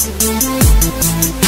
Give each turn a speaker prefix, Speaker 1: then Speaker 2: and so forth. Speaker 1: Thank you.